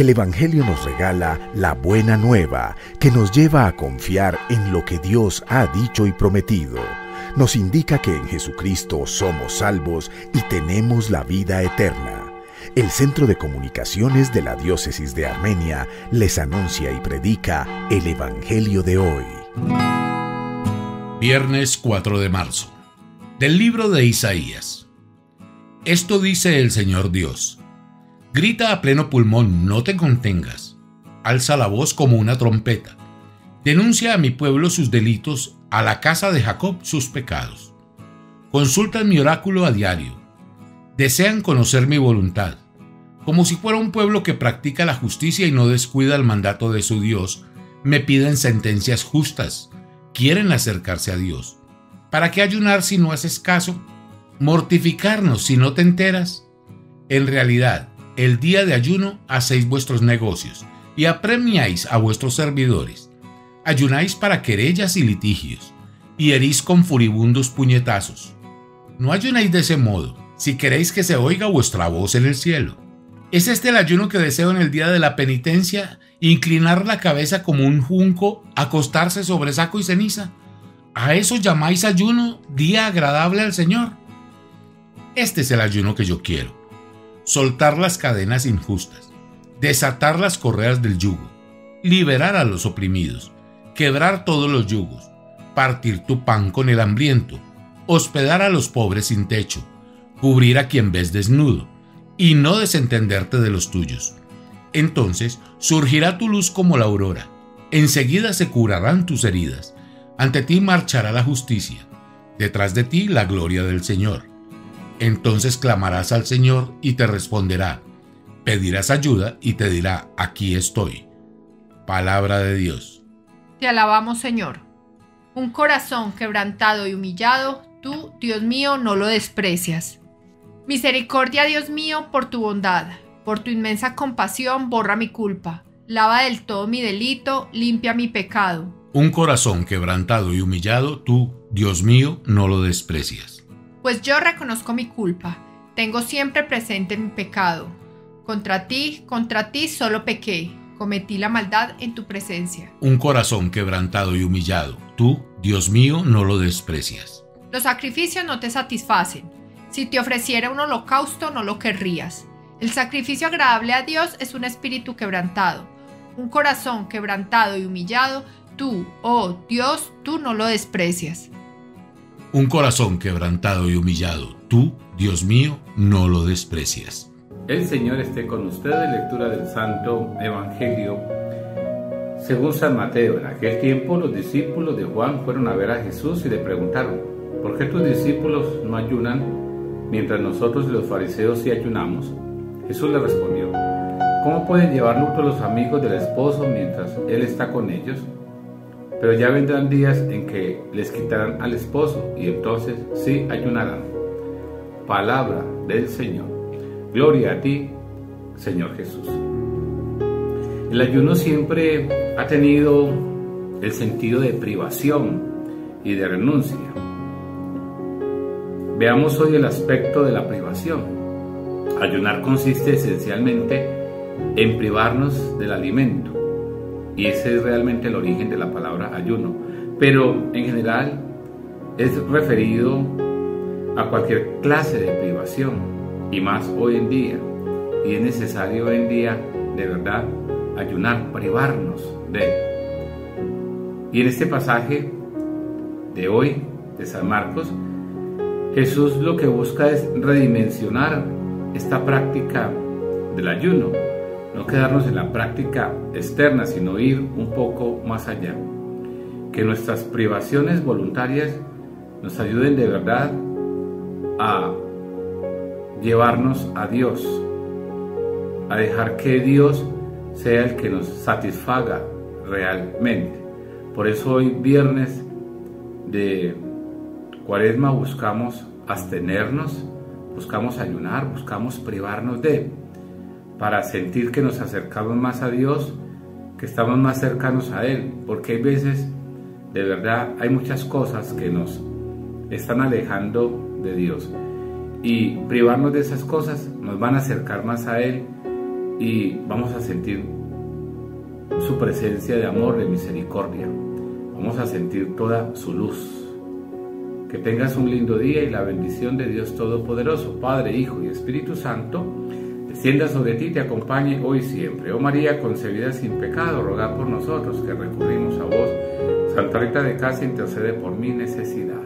El Evangelio nos regala la buena nueva que nos lleva a confiar en lo que Dios ha dicho y prometido. Nos indica que en Jesucristo somos salvos y tenemos la vida eterna. El Centro de Comunicaciones de la Diócesis de Armenia les anuncia y predica el Evangelio de hoy. Viernes 4 de marzo. Del libro de Isaías. Esto dice el Señor Dios. Grita a pleno pulmón, no te contengas. Alza la voz como una trompeta. Denuncia a mi pueblo sus delitos, a la casa de Jacob sus pecados. Consultan mi oráculo a diario. Desean conocer mi voluntad, como si fuera un pueblo que practica la justicia y no descuida el mandato de su Dios. Me piden sentencias justas, quieren acercarse a Dios. ¿Para qué ayunar si no haces caso? ¿Mortificarnos si no te enteras? En realidad, el día de ayuno hacéis vuestros negocios y apremiáis a vuestros servidores. Ayunáis para querellas y litigios, y herís con furibundos puñetazos. No ayunáis de ese modo, si queréis que se oiga vuestra voz en el cielo. ¿Es este el ayuno que deseo en el día de la penitencia? Inclinar la cabeza como un junco, acostarse sobre saco y ceniza. ¿A eso llamáis ayuno, día agradable al Señor? Este es el ayuno que yo quiero soltar las cadenas injustas, desatar las correas del yugo, liberar a los oprimidos, quebrar todos los yugos, partir tu pan con el hambriento, hospedar a los pobres sin techo, cubrir a quien ves desnudo, y no desentenderte de los tuyos. Entonces surgirá tu luz como la aurora, enseguida se curarán tus heridas, ante ti marchará la justicia, detrás de ti la gloria del Señor. Entonces clamarás al Señor y te responderá. Pedirás ayuda y te dirá, aquí estoy. Palabra de Dios. Te alabamos, Señor. Un corazón quebrantado y humillado, tú, Dios mío, no lo desprecias. Misericordia, Dios mío, por tu bondad, por tu inmensa compasión, borra mi culpa. Lava del todo mi delito, limpia mi pecado. Un corazón quebrantado y humillado, tú, Dios mío, no lo desprecias pues yo reconozco mi culpa, tengo siempre presente mi pecado. Contra ti, contra ti solo pequé, cometí la maldad en tu presencia. Un corazón quebrantado y humillado, tú, Dios mío, no lo desprecias. Los sacrificios no te satisfacen. Si te ofreciera un holocausto, no lo querrías. El sacrificio agradable a Dios es un espíritu quebrantado. Un corazón quebrantado y humillado, tú, oh Dios, tú no lo desprecias un corazón quebrantado y humillado, tú, Dios mío, no lo desprecias. El Señor esté con ustedes, lectura del Santo Evangelio. Según San Mateo, en aquel tiempo los discípulos de Juan fueron a ver a Jesús y le preguntaron, ¿por qué tus discípulos no ayunan mientras nosotros y los fariseos sí ayunamos? Jesús le respondió, ¿cómo pueden llevar luto los amigos del esposo mientras él está con ellos? Pero ya vendrán días en que les quitarán al esposo y entonces sí ayunarán. Palabra del Señor. Gloria a ti, Señor Jesús. El ayuno siempre ha tenido el sentido de privación y de renuncia. Veamos hoy el aspecto de la privación. Ayunar consiste esencialmente en privarnos del alimento y ese es realmente el origen de la palabra ayuno. Pero en general es referido a cualquier clase de privación y más hoy en día. Y es necesario hoy en día de verdad ayunar, privarnos de. Y en este pasaje de hoy de San Marcos, Jesús lo que busca es redimensionar esta práctica del ayuno no quedarnos en la práctica externa, sino ir un poco más allá. Que nuestras privaciones voluntarias nos ayuden de verdad a llevarnos a Dios, a dejar que Dios sea el que nos satisfaga realmente. Por eso hoy viernes de cuaresma buscamos abstenernos, buscamos ayunar, buscamos privarnos de para sentir que nos acercamos más a Dios, que estamos más cercanos a Él, porque hay veces, de verdad, hay muchas cosas que nos están alejando de Dios. Y privarnos de esas cosas nos van a acercar más a Él y vamos a sentir su presencia de amor, de misericordia. Vamos a sentir toda su luz. Que tengas un lindo día y la bendición de Dios Todopoderoso, Padre, Hijo y Espíritu Santo, descienda sobre ti te acompañe hoy y siempre. Oh María, concebida sin pecado, roga por nosotros que recurrimos a vos. Santa Rita de Casa, intercede por mi necesidad.